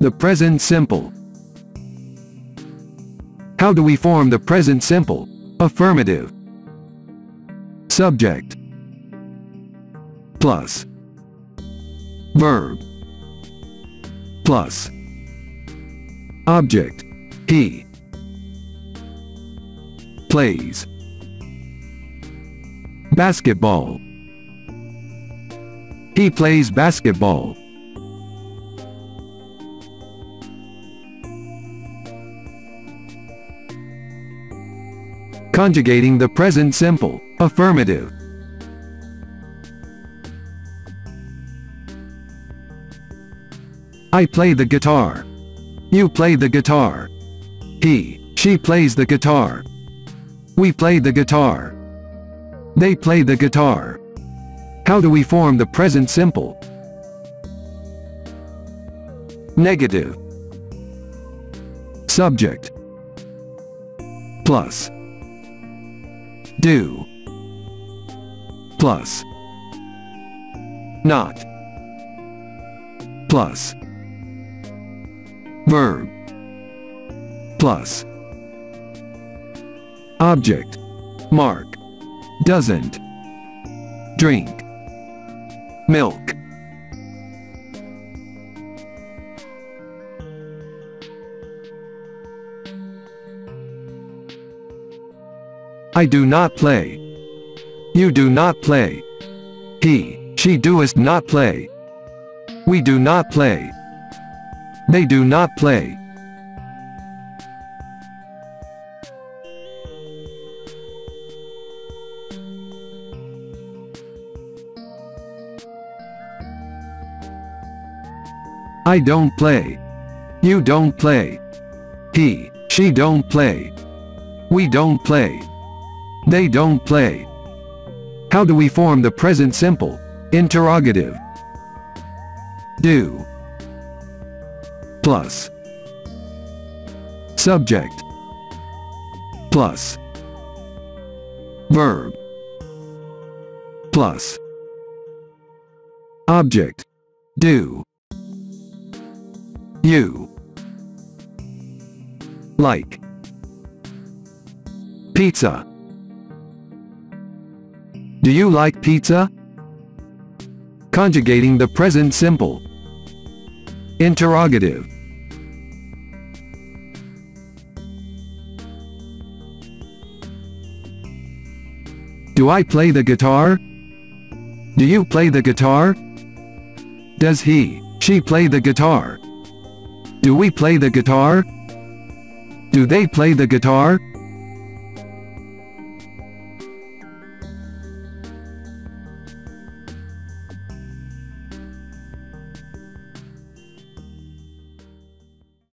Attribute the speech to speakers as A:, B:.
A: The present simple. How do we form the present simple? Affirmative. Subject. Plus. Verb. Plus. Object. He. Plays. Basketball. He plays basketball. Conjugating the present simple. Affirmative. I play the guitar. You play the guitar. He, she plays the guitar. We play the guitar. They play the guitar. How do we form the present simple? Negative. Subject. Plus. Do. Plus. Not. Plus. Verb. Plus. Object. Mark. Doesn't. Drink. Milk. I do not play. You do not play. He, she doest not play. We do not play. They do not play. I don't play. You don't play. He, she don't play. We don't play. They don't play. How do we form the present simple? Interrogative. Do. Plus. Subject. Plus. Verb. Plus. Object. Do. You. Like. Pizza. Do you like pizza? Conjugating the present simple. Interrogative. Do I play the guitar? Do you play the guitar? Does he, she play the guitar? Do we play the guitar? Do they play the guitar?